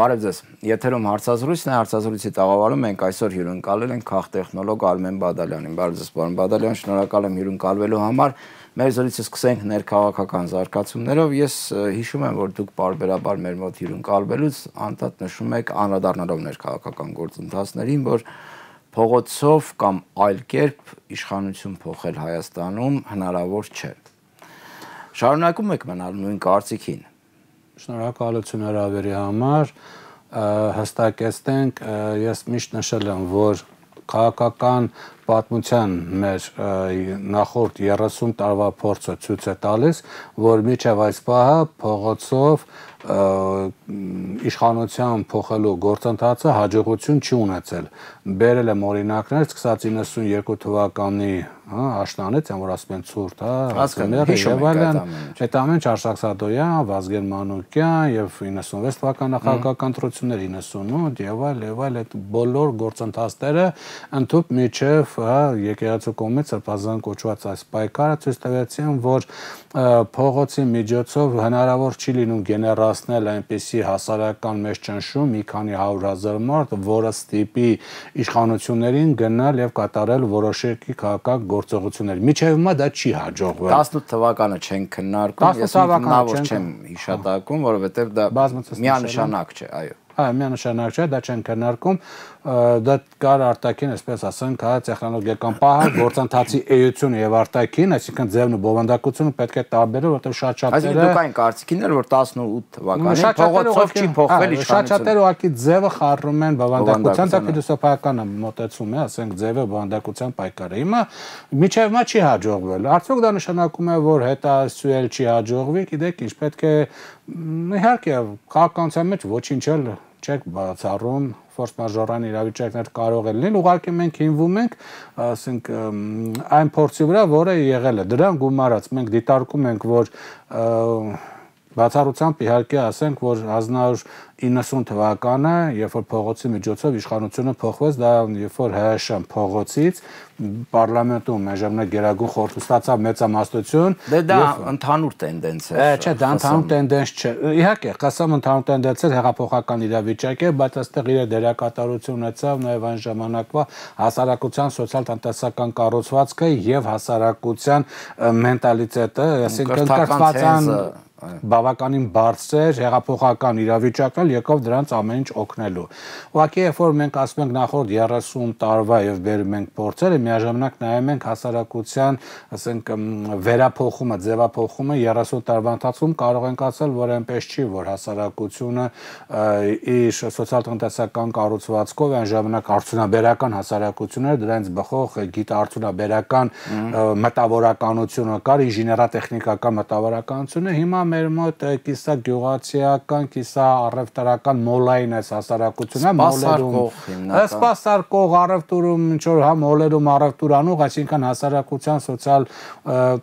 Բարև ձեզ։ Եթերում հարցազրույցն է, հարցազրույցի տաղավարում մենք այսօր հյուրընկալել ենք քաղտեխնոլոգ Արմեն Բադալյանին։ Բարև ձեզ, պարոն Բադալյան, շնորհակալ եմ հյուրընկալվելու համար։ Մեր զրույցը սկսենք ներքաղաքական զարգացումներով։ Ես հիշում եմ, որ դուք բարբերաբար մեր մոտ հյուրընկալվելուց անդադ նշում եք անդրադառնալով ներքաղաքական գործընթացներին, որ փողոցով կամ այլ կերպ իշխանություն փոխել Հայաստանում հնարավոր չէ։ Շարունակում եք մնալ նույն կարծիքին Շնորհակալություն հրավերի համար։ Հստակեցնենք, ես միշտ նշել եմ, որ քաղաքական պատմության մեր նախորդ 30 տարվա փորձը ցույց է տալիս, որ միջև այս պահը փողոցով իշխանության փոխելու գործընթացը հաջողություն չի ունեցել։ Բերել եմ օրինակներ, սկսած 92 թվականի հա աշնանից, որ ասում են ցուրտ, հա, հասկաները եւ այլն, այդ ամեն Չարշակ Սադոյան, Վազգեն Մանուկյան եւ 96 թվական նախագահական ընտրություններ 98 եւ այլ եւ այլ այդ բոլոր գործընթացները ընդཐུպ միջև հա եկեղեցու կողմից սրբազան կոչված այս պայքարը ցույց տվեցին, որ փողոցի միջոցով հնարավոր չի լինում գեներացնել այնպիսի հասարակական մեծ ճնշում մի քանի 100.000 մարդ, որը ստիպի իշխանություններին գնալ եւ կատարել որոշակի քաղաքական գործողություններ։ Միջև հիմա դա չի հաջողվել։ 18 թվականը չեն քննարկում, ես հիմնավոր չեմ հիշատակում, որովհետեւ դա միանշանակ չէ, այո։ Հա, միանշանակ չէ, դա չեն քննարկում, դա կար արտաքին, այսպես ասենք, հա, տեխնոլոգիական պահը, գործընթացի էությունը եւ արտաքին, այսինքն ձևն ու բովանդակությունը պետք է տարբերել, որովհետեւ շատ շատերը Այսինքն դուք այն կարծիքին եք, որ 18 թվականին փողոցով չի փոխվել իշխանությունը։ Շատ շատերը ուղղակի ձևը խառնում են բովանդակության, դա ֆիլոսոֆիական մոտեցում է, ասենք ձևը բովանդակության պայքարը։ Հիմա միջև մա չի հաջողվել։ Արդյոք դա նշանակում է, որ հետասյուել չի հաջողվի, գիտեք, ինչ պետք է իհարկե քաղաքականության մեջ ոչինչ էլ չեք բացառում ֆորս մաժորան իրավիճակներ կարող է լինել, ուղղակի մենք հիմվում ենք, ասենք այն փորձի վրա, որը եղել է։ Դրան գումարած մենք դիտարկում ենք, որ բացառությամբ իհարկե ասենք, որ 1990 թվականը, երբ որ փողոցի միջոցով իշխանությունը փոխվեց, դա երբ որ ՀՀՇ փողոցից այն ժամանակ Գերագույն խորհուրդ ստացավ մեծամասնություն։ Դե դա ընդհանուր տենդենց է։ Չէ, դա ընդհանուր տենդենց չէ։ Իհարկե, հասամ ընդհանուր տենդենց էր հեղափոխական իրավիճակ է, բայց այստեղ իր դերակատարություն ունեցավ նաև այն ժամանակվա հասարակության սոցիալ-տնտեսական կառուցվածքը եւ հասարակության մենտալիտետը, այսինքն կրթվածան բավականին բարձր հեղափոխական իրավիճակն եկավ դրանց ամեն ինչ օգնելու։ Ուղղակի երբ որ մենք ասում ենք նախորդ 30 տարվա եւ բերում ենք փորձերը, միաժամանակ նայում ենք հասարակության, ասենք վերափոխումը, ձևափոխումը 30 տարվա ընթացքում կարող ենք ասել, որ այնպես չի, որ հասարակությունը իր սոցիալ-տնտեսական կառուցվածքով այն ժամանակ արդյունաբերական հասարակություններ դրանց բխող գիտարդյունաբերական մտավորականությունը կար, ինժեներատեխնիկական մտավորականությունը հիմա մեր մոտ կիսա գյուղացիական, կիսա առևտրական մոլային այս հասարակությունը, մոլերում։ Սպասարկող առևտուրում ինչ որ հա մոլերում առևտուր անող, այսինքն հասարակության սոցիալ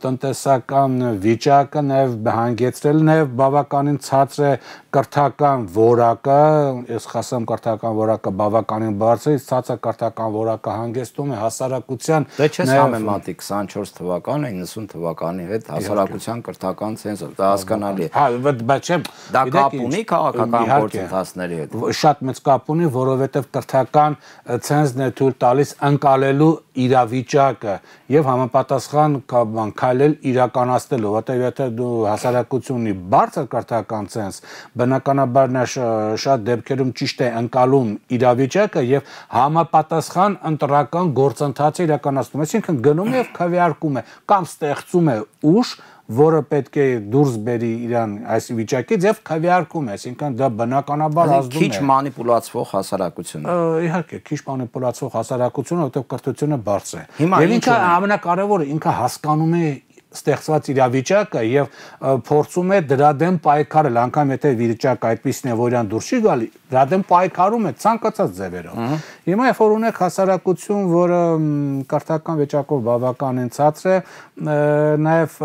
տնտեսական վիճակը նաև հանգեցրել նաև բավականին ցածր է կրթական որակը, ես խասեմ կրթական որակը բավականին բարձր է, ցածր կրթական որակը հանգեցնում է հասարակության Դե չես համեմատի 24 թվականը 90 թվականի հետ հասարակության կրթական ցենզը, դա հասկանալի է։ Հա, բայց չեմ, դա կապ ունի քաղաքական գործընթացների հետ։ Շատ մեծ կապ ունի, որովհետև կրթական ցենզն է թույլ տալիս անցալելու իրավիճակը եւ համապատասխան բան քայլել իրականացնելու, որտեղ եթե դու հասարակություն ունի բարձր կրթական ցենզ, բնականաբար նա շատ դեպքերում ճիշտ է անցալում իրավիճակը եւ համապատասխան ընտրական գործընթաց իրականացնում, այսինքն գնում եւ քվեարկում է կամ ստեղծում է ուժ որը պետք է դուրս բերի իրան այս վիճակից եւ քվեարկում այսինքն դա բնականաբար ազդում է։ Քիչ մանիպուլացվող հասարակություն։ Իհարկե, քիչ մանիպուլացվող հասարակությունը, որտեղ կրթությունը բարձր է։ Եվ ինքը ամենակարևորը ինքը հասկանում է ստեղծված իրավիճակը եւ փորձում է դրա դեմ պայքարել անկամ եթե վիճակը այդպեսին է որ իրան դուրս չի գալի Դա դեմ պայքարում է ցանկացած ձևերով։ Հիմա երբ որ ունեք հասարակություն, որը կրթական վիճակով բավական ընթացր է, նաև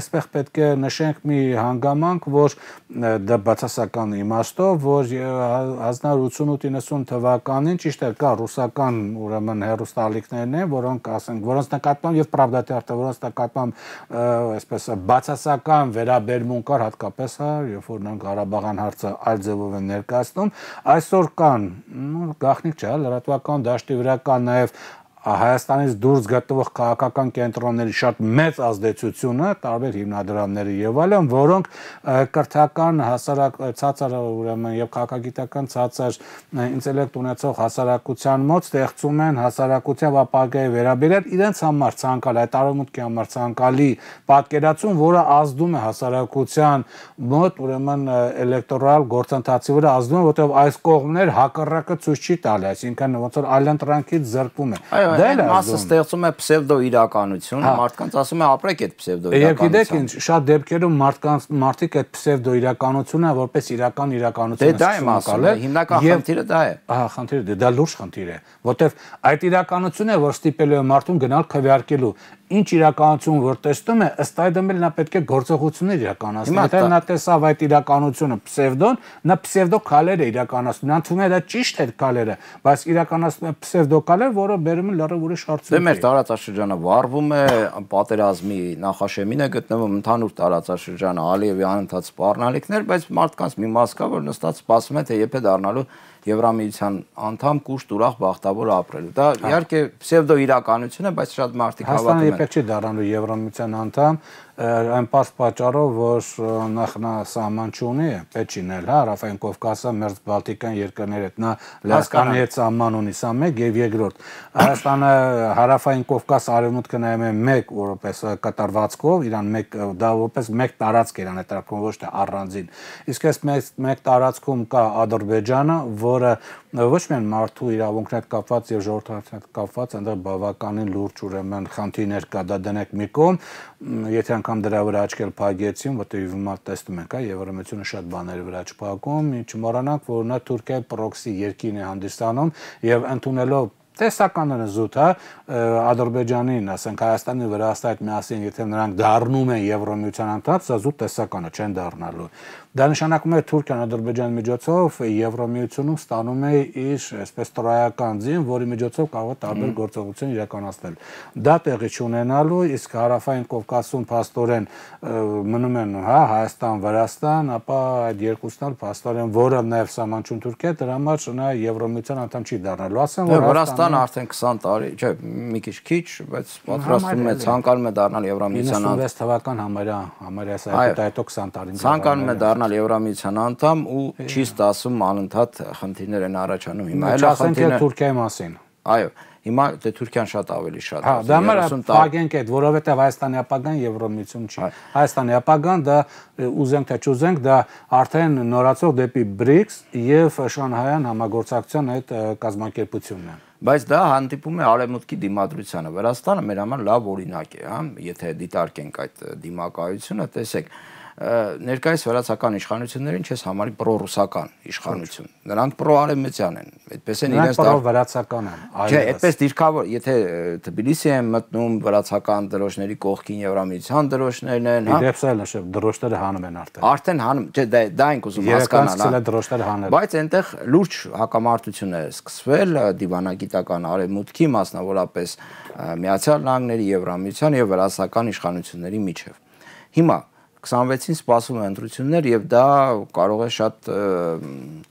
այսպես պետք է նշենք մի հանգամանք, որ դա դե բացասական իմաստով, որ 1988-90 թվականին ճիշտ է կա ռուսական ուրեմն հերոստալիկներն են, որոնք ասենք, որոնց նկատմամբ եւ պրավդատերտը, որոնց նկատմամբ այսպես բացասական վերաբերմունք կար հատկապես հա, երբ որ նրանք Ղարաբաղյան հարցը այլ ձևով են ներկայացնում Հայաստանում, այսօր կան, գախնիկ չէ, լրատվական դաշտի վրա կան նաև Հայաստանից դուրս գտնվող քաղաքական կենտրոնների շատ մեծ ազդեցությունը, տարբեր հիմնադրամների եւ այլն, որոնք կրթական հասարակ ցածր ուրեմն եւ քաղաքագիտական ցածր ինտելեկտ ունեցող հասարակության մոտ ստեղծում են հասարակության ապագայի վերաբերյալ իրենց համար ցանկալի, այդ արմունքի համար ցանկալի պատկերացում, որը ազդում է հասարակության մոտ ուրեմն էլեկտորալ գործընթացի վրա ազդում է, որտեղ այս կողմներ հակառակը ցույց չի տալի, այսինքն ոնց որ այլընտրանքից զրկվում է։ Այո, դա էլ մասը ստեղծում է պսևդո իրականություն, հա։ մարդկանց ասում է ապրեք այդ պսևդո իրականությունը։ Եվ գիտեք ինչ, շատ դեպքերում մարդկանց մարդիկ այդ պսևդո իրականությունը որպես իրական իրականություն դե ասում, հիմնական խնդիրը դա է։ Ահա, խնդիրը դա լուրջ խնդիր է, որտեվ այդ իրականությունն է, որ ստիպելու է մարդուն գնալ քվեարկելու ինչ իրականություն որ տեսնում է, ըստ այդմ էլ նա պետք է գործողություններ իրականացնի։ Եթե նա տեսավ այդ իրականությունը պսևդոն, նա պսևդո քալեր է իրականացնում։ Նա թվում է դա ճիշտ է քալերը, բայց իրականացնում է պսևդո քալեր, որը բերում է լրիվ ուրիշ հարցում։ Դե մեր տարածաշրջանը վառվում է, պատերազմի նախաշեմին է գտնվում ընդհանուր տարածաշրջանը Ալիևի անընդհատ սպառնալիքներ, բայց մարդկանց մի մաս կա, որ նստած սպասում է թե երբ է դառնալու Եվրամիության անդամ կուշտ ուրախ բախտավոր ապրել։ Դա հա։ իհարկե պսևդո իրականություն է, բայց շատ մարդիկ հավատում են։ Հայաստանը երբեք չի դառնալու Եվրամիության անդամ, այն պարզ պատճառով, որ նախ նա սահման չունի, պետք չինել, հա, Ռաֆայեն Կովկասը մերձ Բալտիկան երկրների հետ նա Լասկանի հետ սահման ունի, սա մեկ եւ երկրորդ։ Հայաստանը հարավային Կովկաս արևմուտքը նայում է մեկ որպես կատարվածքով, իրան մեկ դա որպես մեկ տարածք իրան է տրակում ոչ թե առանձին։ Իսկ այս մեկ տարածքում կա Ադրբեջանը, որը ոչ միայն մարդու իրավունքն հետ կապված եւ հետ կապված, այնտեղ բավականին լուրջ ուրեմն խնդիրներ կա, դա դնեք մի կողմ, եթե անգամ դրա վրա աչքել փագեցին, որտեղ հիմա տեսնում ենք, հա, Եվրամիությունը շատ բաների վրա չփակում, չմոռանանք, որ նա Թուրքիայի պրոքսի երկիրն է հանդիսանում եւ ընդունելով տեսականն է զուտ, հա, Ադրբեջանին, ասենք Հայաստանի վրա ասած միասին, եթե նրանք դառնում են Եվրոմիության անդամ, սա զուտ տեսականը չեն դառնալու։ Դա նշանակում է Թուրքիան Ադրբեջանի միջոցով Եվրոմիությունում ստանում է իր այսպես տրոյական ձին, որի միջոցով կարող է տարբեր գործողություն իրականացնել։ Դա տեղի չունենալու, իսկ հարավային Կովկասում փաստորեն մնում են, հա, Հայաստան, Վրաստան, ապա այդ երկուսն էլ փաստորեն, որը նաև սահմանչուն Թուրքիա, դրա համար նա Եվրոմիության անդամ չի դառնալու։ Ասեմ, որ Վրաստանը արդեն 20 տարի, չէ, մի քիչ քիչ, բայց պատրաստվում է ցանկանում է դառնալ Եվրոմիության անդամ։ 96 թվական համարյա, համարյա սա հետո 20 տարին։ Ցանկանում է դառնալ Եվրամիության անդամ ու չի ստասում անընդհատ խնդիրներ են առաջանում։ Հիմա էլ խնդիրը Թուրքիայի մասին։ Այո, հիմա դե Թուրքիան շատ ավելի շատ է։ Հա, դա մար փագենք այդ, որովհետև Հայաստանի ապագան Եվրոմիություն չի։ Հայաստանի ապագան դա ուզենք թե չուզենք, դա արդեն նորացող դեպի BRICS եւ Շանհայյան համագործակցության այդ կազմակերպությունն է բայց դա հանդիպում է արևմուտքի դիմադրությանը վրաստանը մեր համար լավ օրինակ է հա եթե դիտարկենք այդ դիմակայությունը տեսեք ներկայիս վրացական իշխանություններին չես համարի պրոռուսական իշխանություն։ Նրանք պրոարևմտյան են։ Այդպես են իրենց դա վրացական են։ Չէ, այդպես դիրքավոր, եթե Թբիլիսի են մտնում վրացական դրոշների կողքին Եվրամիության դրոշներն են, հա։ Իդեպս էլ նշել, դրոշները հանում են արդեն։ Արդեն հանում, չէ, դա դա ենք ուզում հասկանալ։ Երեքան դրոշները հանել։ Բայց այնտեղ լուրջ հակամարտություն է սկսվել դիվանագիտական արևմուտքի, մասնավորապես Միացյալ Նահանգների, Եվրամիության եւ վրացական իշխանությունների միջև։ Հիմա 26-ին սպասում են ընտրություններ եւ դա կարող է շատ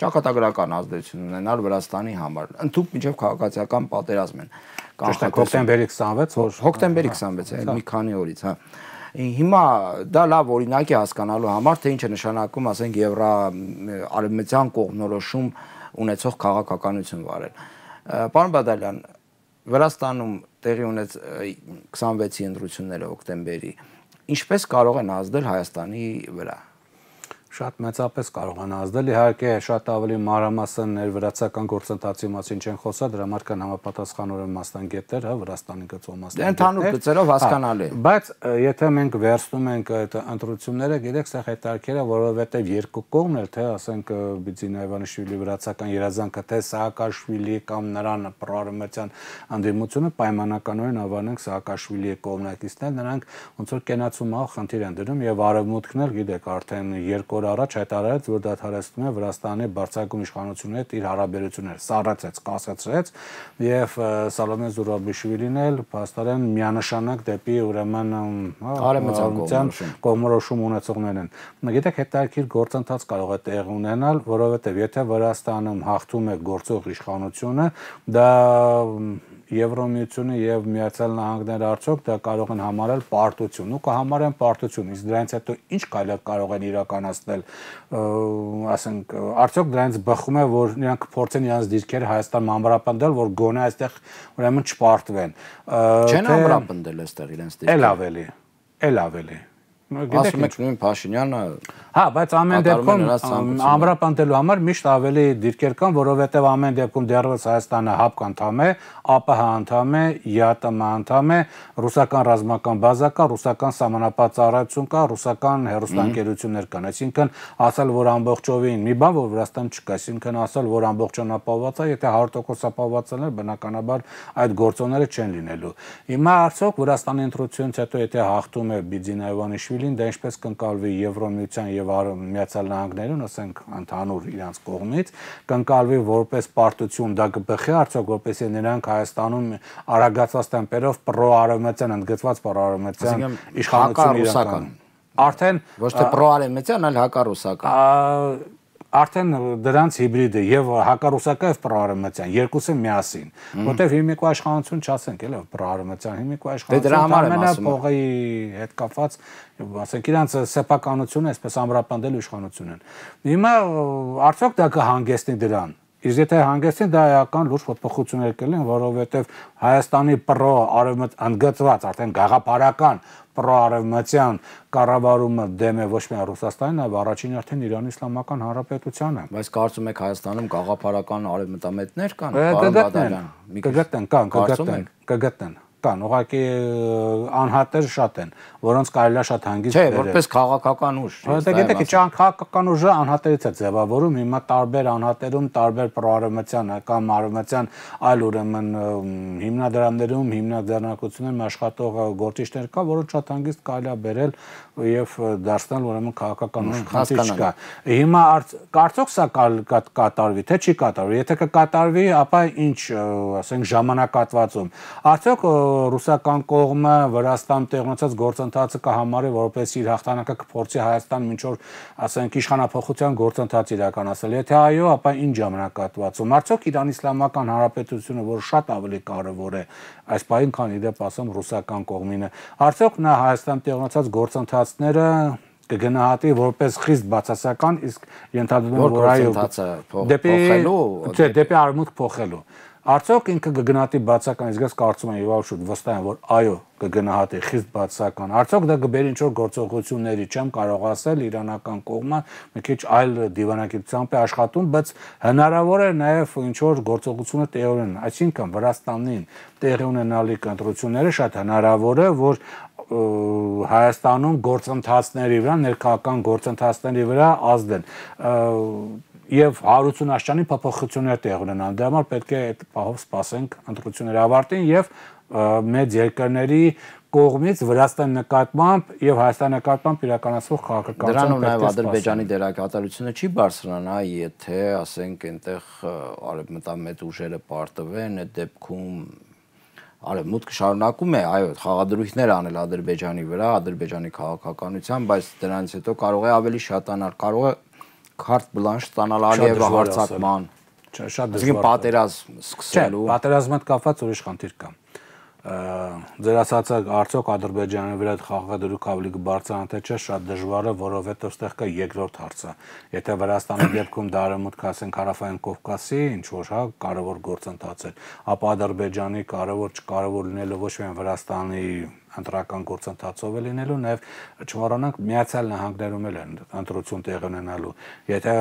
ճակատագրական ազդեցություն ունենալ Վրաստանի համար։ Ընթուք միջև քաղաքացիական պատերազմ են։ Ճիշտ է, հոկտեմբերի 26, որ հոկտեմբերի 26 է, մի քանի օրից, հա։ Հիմա դա լավ օրինակ է հասկանալու համար, թե ինչ է նշանակում, ասենք, Եվրա արևմտյան կողմնորոշում ունեցող քաղաքականություն վարել։ Պարոն Բադալյան, Վրաստանում տեղի ունեց 26-ի ընտրությունները հոկտեմբերի ինչպես կարող են ազդել Հայաստանի վրա շատ մեծապես կարող են ազդել։ Իհարկե, շատ ավելի մանրամասն ներվրացական գործընթացի մասին չեն խոսա, դրա համար կան համապատասխանորեն մասնագետներ, հա, Վրաստանի գծով մասնագետներ։ Դե ընդհանուր գծերով հասկանալի։ Բայց եթե մենք վերցնում ենք այդ ընտրությունները, գիտեք, սա հետարքերը, որովհետև երկու կողմն էլ, թե ասենք Բիձինա Իվանիշվիլի վրացական երազանքը, թե Սահակաշվիլի կամ նրան պրոարմենտյան անդիմությունը պայմանականորեն ավանենք Սահակաշվիլի կողմնակիցներ, նրանք ոնց որ կենացումահ խնդիր են դնում եւ արևմուտքն էլ գիտեք արդեն երկու օր առաջ հայտարարեց, որ դադարեցնում է Վրաստանի բարձրագույն իշխանությունների հետ իր հարաբերությունները, սառեցեց, կասեցրեց եւ Սալոմե Զուրաբիշվիլին էլ փաստորեն միանշանակ դեպի ուրեմն արեմության կողմնորոշում ունեցողներն են։ Գիտեք, հետաքրքիր գործընթաց կարող է տեղ ունենալ, որովհետեւ եթե Վրաստանում հաղթում է գործող իշխանությունը, դա Եվրոմիությունը եւ Միացյալ Նահանգները արդյոք դա կարող են համարել պարտություն։ Ու կհամարեն պարտություն։ Իսկ դրանից հետո ինչ կարելի կարող են իրականացնել, ասենք, արդյոք դրանից բխում է, որ նրանք փորձեն իրենց դիրքերը Հայաստան ամրապնդել, որ գոնե այստեղ ուրեմն չպարտվեն։ Չեն ամրապնդել այստեղ իրենց դիրքերը։ Էլ ավելի։ Էլ ավելի Ասում եք նույն Փաշինյանը Հա, բայց ամեն դեպքում ամրապնդելու համար միշտ ավելի դիրքեր կան, որովհետև ամեն դեպքում դեռևս Հայաստանը ՀԱՊԿ անդամ է, ԱՊՀ անդամ է, ԵԱՏՄ անդամ է, ռուսական ռազմական բազա կա, ռուսական սահմանապատ ծառայություն կա, ռուսական հերոստանգերություններ կան։ Այսինքն ասել, որ ամբողջովին մի բան, որ Վրաստան չկա, այսինքն ասել, որ ամբողջովին ապահոված է, եթե 100% ապահոված է, բնականաբար այդ գործոնները չեն լինելու։ Հիմա արդյոք Վրաստանի ընտրությունից հետո եթե հաղթում է Բիձինայովանիշվիլի Իսրայելին դա ինչպես կընկալվի Եվրոմիության եւ Միացյալ Նահանգներուն, ասենք ընդհանուր իրանց կողմից, կընկալվի որպես պարտություն դա կբխի արդյոք որպեսզի նրանք Հայաստանում արագացած տեմպերով պրոարևմտյան ընդգծված պրոարևմտյան իշխանություն իրական Արդեն ոչ թե պրոարևմտյան, այլ հակառուսական արդեն դրանց հիբրիդ է եւ հակառուսական եւ պրոարմացիան երկուսը միասին որտեվ հիմիկու աշխանություն չասենք էլի պրոարմացիան հիմիկու աշխանություն ամենա փողի հետ կապված ասենք իրանց սեփականությունը այսպես ամրապնդել իշխանություն են հիմա արդյոք դա կհանգեցնի դրան Իսկ եթե հանգեցին դա էական լուրջ փոփոխություններ կլինեն, որովհետև Հայաստանի պրո արևմտ ընդգծված արդեն գաղափարական պրոարևմտյան կառավարումը դեմ է ոչ միայն Ռուսաստանին, այլ առաջին արդեն Իրանի Իսլամական Հանրապետությանը։ Բայց կարծում եք Հայաստանում գաղափարական արևմտամետներ կան, պարոն Բադալյան։ Կգտնեն, կան, կգտնեն, կգտնեն կան, ուղղակի անհատեր շատ են, որոնց կարելի է շատ հանգիստ դերել։ Չէ, որպես քաղաքական ուժ։ Որտեղ գիտեք, քաղաքական ուժը անհատերից է ձևավորում, հիմա տարբեր անհատերում տարբեր պրոարևմտյան կամ արևմտյան այլ ուրեմն հիմնադրամներում, հիմնադրամակություններում աշխատող գործիչներ կա, որոնց շատ հանգիստ կարելի է բերել եւ դարձնել ուրեմն քաղաքական ուժ չկա։ Հիմա կարծոք սա կատարվի, թե չի կատարվի։ Եթե կկատարվի, ապա ինչ, ասենք ժամանակատվածում։ Արդյոք ռուսական կողմը Վրաստան տեղնացած գործընթացը կհամարի որպես իր հաղթանակը կփորձի Հայաստան ոչ որ ասենք իշխանապողության գործընթաց իրականացնել։ Եթե այո, ապա ինչ ժամանակատվածում։ Արդյոք Իրան Իսլամական Հանրապետությունը, որ շատ ավելի կարևոր է այս պահին, քան իդեպ ասում ռուսական կողմինը, արդյոք նա Հայաստան տեղնացած գործընթացները կգնահատի որպես խիստ բացասական, իսկ եմ որ այո դեպի դեպի արմունք փոխելու։ Արդյոք ինքը կգնահատի բացական, իսկ ես կարծում եմ եւ շուտ վստահ եմ, որ այո, կգնահատի խիստ բացական։ Արդյոք դա կբերի ինչ որ գործողությունների, չեմ կարող ասել, իրանական կողմը մի քիչ այլ դիվանագիտությամբ է աշխատում, բայց հնարավոր է նաեւ ինչ որ գործողությունը տեղի ունենան։ Այսինքն Վրաստանին տեղի ունենալիք ընտրությունները շատ հնարավոր է, որ Հայաստանում գործընթացների վրա, ներքաղաքական գործընթացների վրա ազդեն եւ Հարություն Աշճանի փոփոխություններ տեղ ունենան։ Դրա համար պետք է այդ պահով սպասենք ընտրությունների ավարտին եւ մեծ երկրների կողմից Վրաստան նկատմամբ եւ Հայաստան նկատմամբ իրականացվող քաղաքականությունը դրանով նաեւ Ադրբեջանի դերակատարությունը չի բարձրանա, եթե ասենք այնտեղ արևմտամետ ուժերը պարտվեն, այդ դեպքում Արևմուտքը շարունակում է, այո, խաղադրույքներ անել Ադրբեջանի վրա, Ադրբեջանի քաղաքականության, բայց դրանից հետո կարող է ավելի շատանալ, կարող է քարտ բլանշ ստանալ Ալիևի հարցակման։ Չէ, շատ դժվար։ Այսինքն պատերազմ սկսելու։ Չէ, պատերազմը կապված ուրիշ խնդիր կա ձեր ասածը արդյոք Ադրբեջանի վրա խաղադրուք ավելի կբարձրանա թե չէ, շատ դժվար է, որովհետև այստեղ կա երկրորդ հարցը։ Եթե Վրաստանի դեպքում դարեմուտք ասենք հարավային Կովկասի, ինչ որ հա կարևոր գործընթաց է, ապա Ադրբեջանի կարևոր չկարևոր լինելը ոչ միայն Վրաստանի ընտրական գործընթացով է լինելու, նաև չմոռանանք Միացյալ Նահանգներում էլ են ընտրություն տեղ ունենալու։ Եթե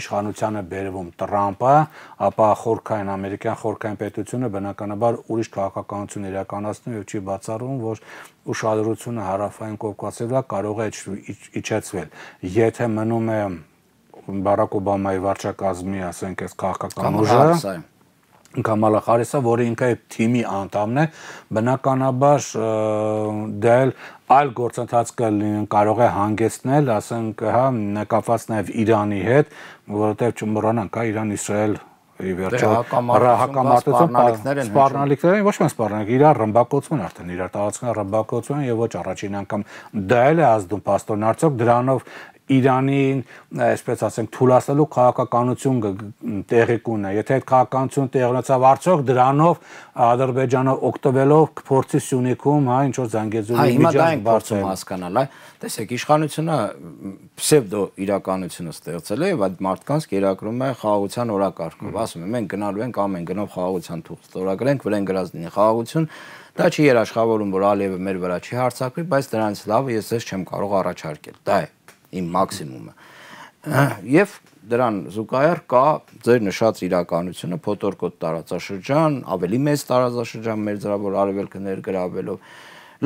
իշխանությանը բերվում Տրամպը, ապա խորքային ամերիկյան խորքային պետությունը բնականաբար ուրիշ քաղաքականություն իրականացնում եւ չի բացառում, որ ուշադրությունը հարավային Կովկասի վրա կարող է իջեցվել։ Եթե մնում է Բարակ Օբամայի վարչակազմի, ասենք, այս քաղաքական ուժը, Կամալա Խարիսը, որը ինքը այդ թիմի անդամն է, բնականաբար դա էլ այլ գործընթաց կարող է հանգեցնել, ասենք, հա, նկատված նաև Իրանի հետ, որովհետև չմոռանանք, հա, Իրան-Իսրայել ի վերջո հակամարտություն սպառնալիքներ են ոչ միայն սպառնալիք իրար ռմբակոծում արդեն իրար տարածքն ռմբակոծում եւ ոչ առաջին անգամ դա էլ է ազդում պաստորն արդյոք դրանով Իրանին, այսպես ասենք, թույլասելու քաղաքականություն տեղի կունենա։ Եթե այդ քաղաքականություն տեղի ունեցավ արդյոք դրանով Ադրբեջանը օգտվելով կփորձի Սյունիքում, հա, ինչ որ Զանգեզուրի միջան բարձր հասկանալ, այ տեսեք, իշխանությունը պսևդո իրականությունը ստեղծել է եւ այդ մարդկանց կերակրում է խաղաղության օրակարգով։ Ասում եմ, մենք գնալու ենք ամեն գնով խաղաղության թուղթ ստորագրենք, վրեն գրած լինի խաղաղություն, դա չի երաշխավորում, որ Ալիևը մեր վրա չի հարցակվի, բայց դրանից լավը ես ես չեմ կարող առաջարկել։ Դա է իմ մաքսիմումը։ Եվ դրան զուգահեռ կա ձեր նշած իրականությունը փոթորկոտ տարածաշրջան, ավելի մեծ տարածաշրջան մեր ծրավոր արևելքը ներգրավելով։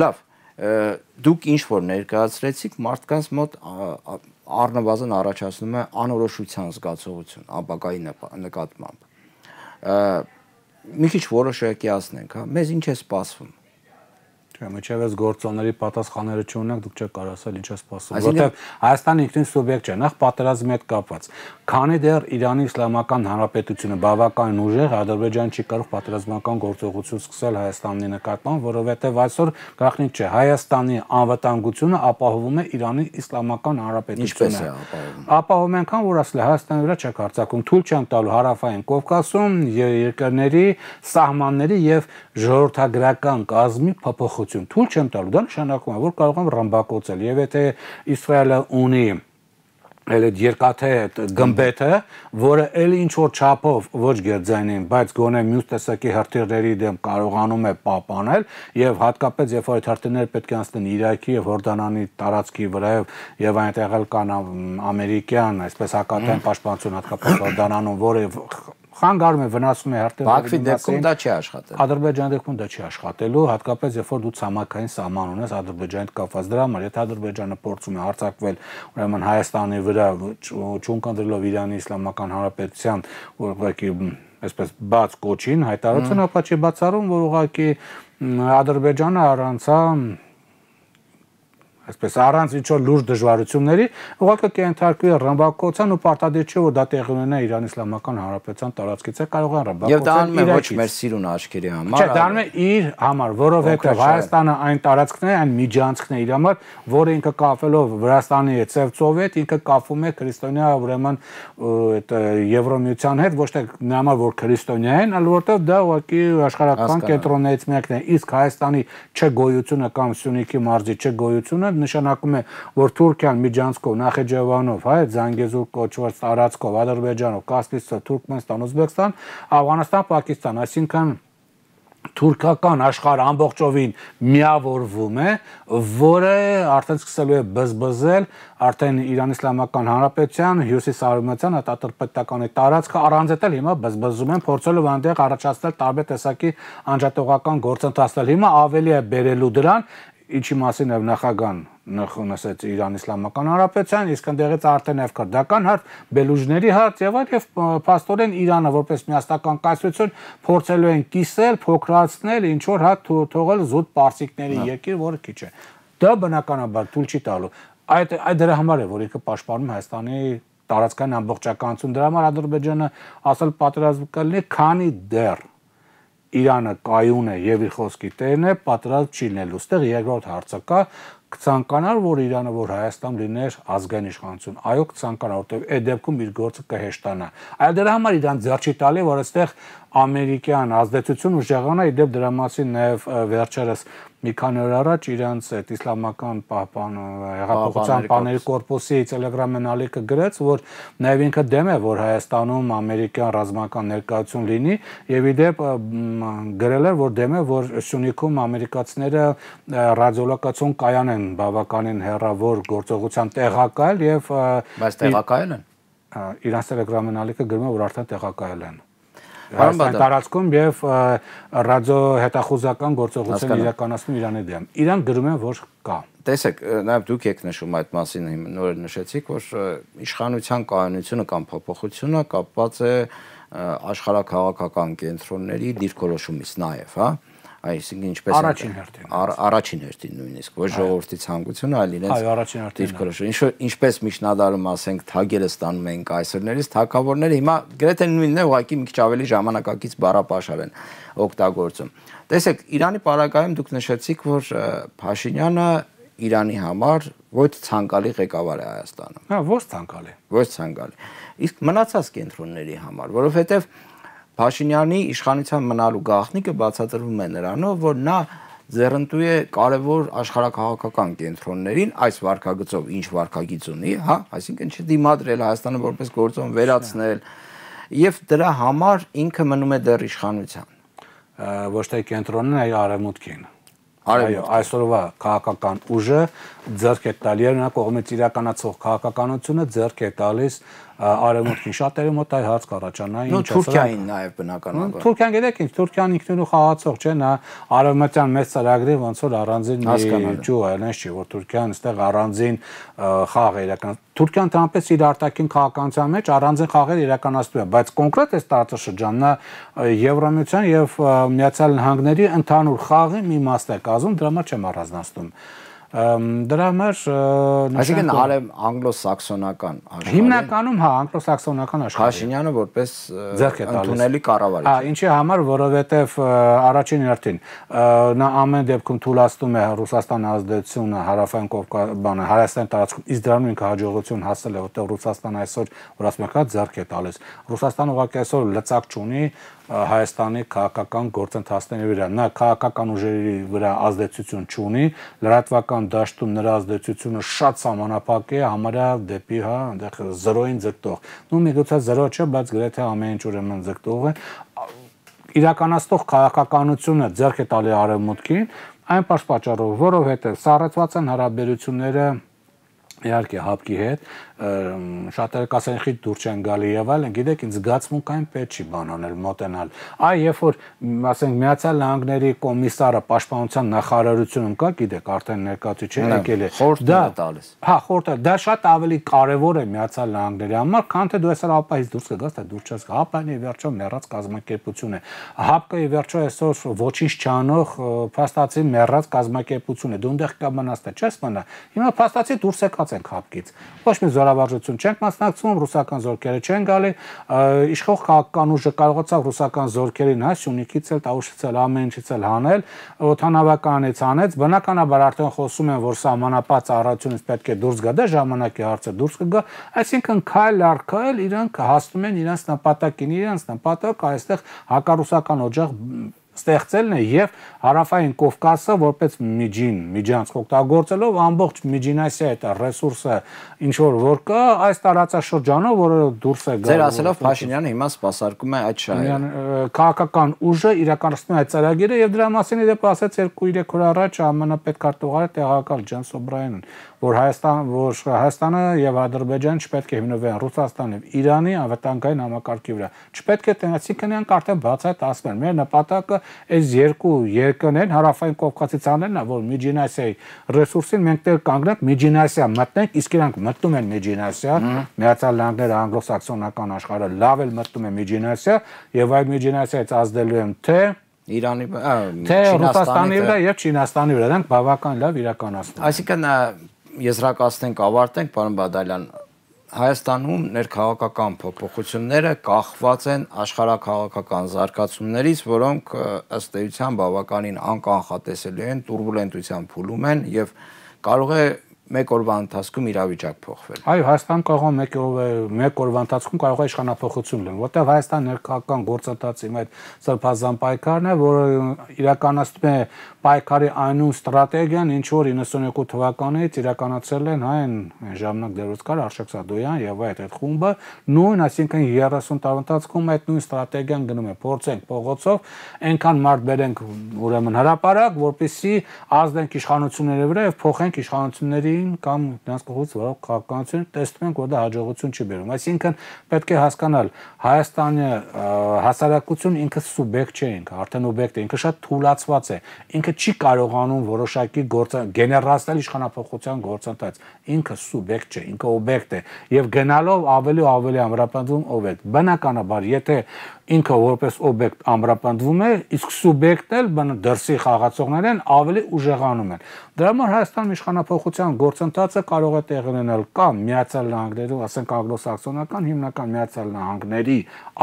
Լավ, դուք ինչ որ ներկայացրեցիք մարդկանց մոտ առնվազն առաջացնում է անորոշության զգացողություն ապակայի նկատմամբ։ Մի քիչ որոշակիացնենք, հա, մեզ ինչ է սպասվում Չէ, միջևս գործոնների պատասխանները չունենք, դուք չեք կարող ասել ինչ է սպասում, որովհետև Հայաստանը ինքնին սուբյեկտ չէ, նախ պատերազմի հետ կապված։ Քանի դեռ Իրանի Իսլամական Հանրապետությունը բավական ուժեղ Ադրբեջան չի կարող պատերազմական գործողություն սկսել Հայաստանի նկատմամբ, որովհետև այսօր գաղտնիք չէ, Հայաստանի անվտանգությունը ապահովում է Իրանի Իսլամական Հանրապետությունը։ Ինչպես է ապահովում։ Ապահովում ենքան, որ ասել Հայաստանի վրա չեք հարձակում, թույլ չեն տալու հարավային Կովկասում երկրների սահմանների եւ ժողովրդագրական կազմի փոփոխ փոփոխություն թույլ չեմ տալու, դա նշանակում է, որ կարող եմ ռմբակոծել եւ եթե Իսրայելը ունի էլ այդ երկաթե գմբեթը, որը էլի ինչ որ չափով ոչ գերձայնին, բայց գոնե մյուս տեսակի հրթիռների դեմ կարողանում է պահպանել եւ հատկապես երբ որ այդ հրթիռները պետք է անցնեն Իրաքի եւ Հորդանանի տարածքի վրայով եւ այնտեղ էլ կան ամերիկյան, այսպես հակատային պաշտպանություն հատկապես Հորդանանում, որը խանգարում է վնասում է հարտերը Բաքվի դեպքում դա չի աշխատել Ադրբեջանի դեպքում դա չի աշխատելու հատկապես երբ որ դու ցամաքային սահման ունես Ադրբեջանից կապված դրա համար եթե Ադրբեջանը փորձում է հարձակվել ուրեմն Հայաստանի վրա չունկնդրելով Իրանի Իսլամական Հանրապետության ուղղակի այսպես բաց կոչին հայտարարություն ապա չի բացառում որ ուղղակի Ադրբեջանը առանցա այսպես առանց ինչ որ լուրջ դժվարությունների ուղղակի կենթարկվի ռմբակոծան ու պարտադիր չէ որ դա տեղի ունենա Իրան Իսլամական Հանրապետության տարածքից է կարող են ռմբակոծել եւ դա անում է ոչ մեր սիրուն աչքերի համար չէ դա անում է իր համար որովհետեւ Հայաստանը այն տարածքն է այն միջանցքն է իր համար որը ինքը կապելով Վրաստանի հետ ծևծով հետ ինքը կապվում է քրիստոնյա ուրեմն այդ Եվրոմիության հետ ոչ թե նամա որ քրիստոնյա են այլ որտեվ դա ուղղակի աշխարհական կենտրոններից մեկն է իսկ Հայաստանի չգոյությունը կամ Սյունիքի մարզի չգոյությունը նշանակում է, որ Թուրքիան միջանցքով Նախեջևանով, հայ Զանգեզուր կոչված տարածքով Ադրբեջանով, Կասպիցը, Թուրքմենստան, Ուզբեկստան, Աֆղանստան, Պակիստան, այսինքն թուրքական աշխարհ ամբողջովին միավորվում է, որը արդեն սկսելու է բզբզել արդեն Իրան Իսլամական Հանրապետության հյուսիսարևմտյան ատատրպետականի տարածքը առանձետել հիմա բզբզում են փորձելով այնտեղ առաջացնել տարբեր տեսակի անջատողական գործընթացներ։ Հիմա ավելի է բերելու դրան, ինչի մասին եւ նախագահան ասեց Իրան Իսլամական Հանրապետության, իսկ ընդեղից արդեն եւ քրդական հարց, բելուժների հարց եւ այլ եւ փաստորեն Իրանը որպես միաստական կայսրություն փորձելու են կիսել, փոքրացնել, ինչ որ հատ թողել զուտ պարսիկների երկիր, որը քիչ է։ Դա բնականաբար թույլ չի տալու։ Այդ այդ դրա համար է, որ ինքը պաշտպանում Հայաստանի տարածքային ամբողջականություն։ Դրա համար Ադրբեջանը ասել պատերազմ կլինի, քանի դեռ Իրանը կայուն է եւ իր խոսքի տերն է, պատրաստ չի լինելու։ Ստեղ երկրորդ հարցը կա, կցանկանար, որ Իրանը, որ Հայաստան լիներ ազգային իշխանություն։ Այո, կցանկանա, որտեղ այդ դեպքում իր գործը կհեշտանա։ Այլ դրա համար իրան ձեռ չի տալի, որ այստեղ ամերիկյան ազդեցություն ուժեղանա, իդեպ դրա մասին նաև վերջերս մի քանի օր առաջ իրանց այդ իսլամական պահպան հեղափոխության բաների կորպուսի Telegram-ն ալիքը գրեց, որ նաև ինքը դեմ է, որ Հայաստանում ամերիկյան ռազմական ներկայություն լինի եւ իդեպ գրել էր, որ դեմ է, որ Սյունիքում ամերիկացիները ռադիոլոկացիոն կայան են բավականին հեռավոր գործողության տեղակայել եւ բայց տեղակայել են իրանց Telegram-ն ալիքը գրում է, որ արդեն տեղակայել են Հայաստան տարածքում եւ ռադիո հետախուզական գործողություն իրականացնում Իրանի դեմ։ Իրան գրում են, որ կա։ Տեսեք, նաեւ դուք եք նշում այդ մասին նոր նշեցիք, որ իշխանության կայունությունը կամ փոփոխությունը կապված է աշխարհակաղակական կենտրոնների դիրքորոշումից նաև, հա այսինքն ինչպես առաջին հերթին առաջին հերթին նույնիսկ ոչ ժողովրդի ցանկությունը այլ իրենց այո առաջին հերթին դիրքորոշում ինչ ինչպես միջնադարում ասենք թագերը ստանում են կայսրներից թակավորները հիմա գրեթե նույնն է ուղղակի մի քիչ ավելի ժամանակակից բառապաշար են օգտագործում տեսեք Իրանի պարագայում դուք նշեցիք որ Փաշինյանը Իրանի համար ոչ ցանկալի ղեկավար է Հայաստանում հա ոչ ցանկալի ոչ ցանկալի իսկ մնացած կենտրոնների համար որովհետև Փաշինյանի իշխանության մնալու գաղտնիքը բացատրվում է նրանով, որ նա ձեռնտու է կարևոր աշխարհակաղակական կենտրոններին այս վարկագծով ինչ վարկագիծ ունի, հա, այսինքն չդիմադրել Հայաստանը որպես գործոն վերացնել եւ դրա համար ինքը մնում է դեռ իշխանության ոչ թե կենտրոնն այլ արևմուտքին Այո, այսօրվա քաղաքական ուժը ձեռք է տալի նա կողմից իրականացող քաղաքականությունը ձեռք է տալիս արևմուտքին շատերի մոտ այ հարց կառաջանա ինչ ասած։ Թուրքիային նաև բնականաբար։ Թուրքիան գիտեք ինչ, Թուրքիան ինքնուրույն խաղացող չէ, նա արևմտյան մեծ ծրագրի ոնց որ առանձին է, այնպես չի, որ Թուրքիան այստեղ առանձին խաղ է իրական։ Թուրքիան դրանպես իր արտաքին քաղաքականության մեջ առանձին խաղեր իրականացնում է, բայց կոնկրետ այս տարածաշրջանն նա Եվրոմիության եւ Միացյալ Նահանգների ընդհանուր խաղի մի մաս է կազմում, դրա համար չեմ առանձնացնում դրա համար այսինքն արև անգլոսաքսոնական աշխարհի հիմնականում հա անգլոսաքսոնական աշխարհի Փաշինյանը որպես ընդունելի կառավարիչ հա ինչի համար որովհետև առաջին հերթին նա ամեն դեպքում թույլատում է Ռուսաստանի ազդեցությունը հարավային Կովկաս բանը Հայաստան տարածքում իսկ դրանում ինքը հաջողություն հասել է որտեղ Ռուսաստան այսօր որ ասում եք հա ձեռք է տալիս Ռուսաստանը ուղղակի այսօր լծակ չունի Հայաստանի քաղաքական գործընթացների վրա։ Նա քաղաքական ուժերի վրա ազդեցություն չունի, լրատվական դաշտում նրա ազդեցությունը շատ սահմանափակ է, համարյա դեպի հա, այնտեղ 0-ին ձգտող։ Ну միգուցե 0 չէ, բայց գրեթե ամեն ինչ ուրեմն ձգտող է իրականացող քաղաքականությունը ձեռք է տալի արևմուտքին այն պատճառով, որովհետև սառեցված են հարաբերությունները իհարկե հապկի հետ շատերը կասեն խիտ դուր չեն գալի եւ այլն, գիտեք, ինձ զգացմունք այն պետք չի բան անել, մոտենալ։ Այ երբ որ ասենք Միացյալ Նահանգների կոմիսարը պաշտպանության նախարարությունում կա, գիտեք, արդեն ներկայացի չէ եկել է։ Դա տալիս։ Հա, խորտը, դա շատ ավելի կարևոր է Միացյալ Նահանգների համար, քան թե դու այսօր ապահից դուրս կգաս, թե դուրս չես գա։ Հապան ի վերջո մեռած կազմակերպություն է։ Հապկը ի վերջո այսօր ոչինչ չանող փաստացի մեռած կազմակերպություն է։ Դու այնտեղ կա մնաս, թե չես մնա։ Հիմա փաստացի դուրս եկած ենք հապկից։ Ոչ մի կառավարություն չենք մասնակցում, ռուսական զորքերը չեն գալի, իշխող քաղաքական ուժը կարողացավ ռուսական զորքերին հա Սյունիքից էլ Տաուշից էլ ամեն ինչից էլ հանել, օթանավականից հանեց, բնականաբար արդեն խոսում են, որ սահմանապատ ծառայությունից պետք է դուրս գա, դա ժամանակի հարց է, դուրս կգա, այսինքն քայլ առ քայլ իրանք հասնում են իրենց նպատակին, իրենց նպատակը այստեղ հակառուսական օջախ ստեղծելն է եւ հարավային Կովկասը որպես միջին, միջանց օգտագործելով ամբողջ Միջինասիա այդ ռեսուրսը ինչ որ որ կա այս տարածաշրջանով, որը դուրս է գալու։ Ձեր ասելով Փաշինյանը հիմա սпасարկում է այդ շահերը։ Քաղաքական ուժը իրականացնում է այդ ծրագիրը եւ դրա մասին իդեպ ասաց 2-3 օր առաջ ԱՄՆ պետքարտուղարը տեղակալ Ջան Սոբրայանն որ Հայաստան, որ Հայաստանը եւ Ադրբեջանը չպետք է հիմնվեն Ռուսաստանի եւ Իրանի անվտանգային համակարգի վրա։ Չպետք է տնացի քնյան արդեն բացայտ ասում են։ Մեր նպատակը այս երկու երկրներն հարավային Կովկասից անելն է, որ Միջինասիայի ռեսուրսին մենք դեռ կանգնենք Միջինասիա մտնենք, իսկ իրանք մտնում են Միջինասիա, Միացյալ Նահանգները անգլոսաքսոնական աշխարհը լավ էլ մտնում է Միջինասիա եւ այդ Միջինասիայից ազդելու են թե Իրանի, թե Ռուսաստանի վրա եւ Չինաստանի վրա, դրանք բավական լավ իրականացնում։ Այսինքն եզրակացնենք, ավարտենք, պարոն Բադալյան, Հայաստանում ներքաղաքական փոփոխությունները կախված են աշխարհակաղաքական զարգացումներից, որոնք ըստ էության բավականին անկանխատեսելի են, турբուլենտության փուլում են եւ կարող է մեկ օրվա ընթացքում իրավիճակ փոխվել։ Այո, Հայաստան կարող մեկ մեկ օրվա ընթացքում կարող է իշխանապողություն լինել, որտեղ Հայաստան ներքաղաքական գործընթացի այդ սրբազան պայքարն է, որը իրականացնում է պայքարի այնուն ստրատեգիան, ինչ որ 92 թվականից իրականացրել են այն ժամանակ դերոց կար Արշակ Սադոյան եւ այդ այդ խումբը, նույն, այսինքն 30 տարի ընթացքում այդ նույն ստրատեգիան գնում է, փորձենք փողոցով այնքան մարդ բերենք ուրեմն հրաապարակ, որպեսի ազդենք իշխանությունների վրա եւ փոխենք իշխանությունների ուժերին կամ նրանց կողմից որով քաղաքականություն տեսնում ենք, որ դա հաջողություն չի բերում։ Այսինքն պետք է հասկանալ Հայաստանը հասարակություն ինքը սուբյեկտ չէ ինքը, արդեն օբյեկտ է, ինքը շատ թուլացված է։ Ինքը չի կարողանում որոշակի գործ գեներացնել իշխանապողության գործընթաց։ Ինքը սուբյեկտ չէ, ինքը օբյեկտ է եւ գնալով ավելի ու ավելի ամրապնդվում օբյեկտ։ Բնականաբար, եթե ինքը որպես օբյեկտ ամրապնդվում է, իսկ սուբյեկտն էլ դրսի խաղացողներն են ավելի ուժեղանում են։ Դրա համար Հայաստանում իշխանապողության գործընթացը կարող է տեղի ունենալ կամ Միացյալ Նահանգներում, ասենք անգլոսաքսոնական հիմնական Միացյալ Նահանգների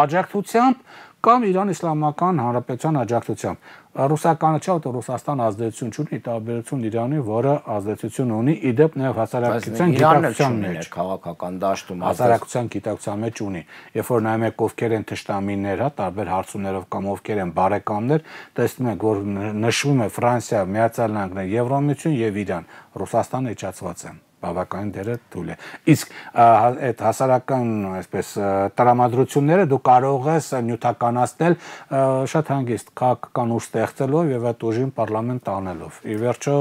աջակցությամբ կամ Իրան Իսլամական Հանրապետության աջակցությամբ։ Ռուսականը չէ, որ Ռուսաստան ազդեցություն ունի տարբերություն Իրանի, որը ազդեցություն ունի իդեպ նաև հասարակության գիտակցության մեջ, քաղաքական դաշտում, հասարակության գիտակցության մեջ ունի։ Երբ որ նայում եք ովքեր են թշնամիներ, հա, տարբեր հարցումներով կամ ովքեր են բարեկամներ, տեսնում եք, որ նշվում է Ֆրանսիա, Միացյալ Նահանգներ, Եվրոմիություն եւ Իրան, Ռուսաստանը իջացված են բավականին դերը թույլ է։ Իսկ այդ հասարակական, այսպես տրամադրությունները դու կարող ես նյութականացնել շատ հանգիստ քաղաքական ուժ ստեղծելով եւ այդ ուժին պարլամենտ տանելով։ Ի վերջո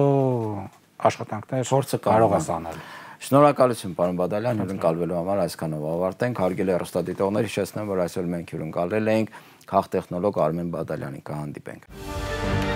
աշխատանքներ փորձը կարող ես անել։ Շնորհակալություն պարոն Բադալյան հյուրընկալվելու համար այսքանով ավարտենք։ Հարգելի հեռուստադիտողներ, հիշեցնեմ, որ այսօր մենք հյուրընկալել էինք քաղտեխնոլոգ Արմեն Բադալյանին կհանդիպենք։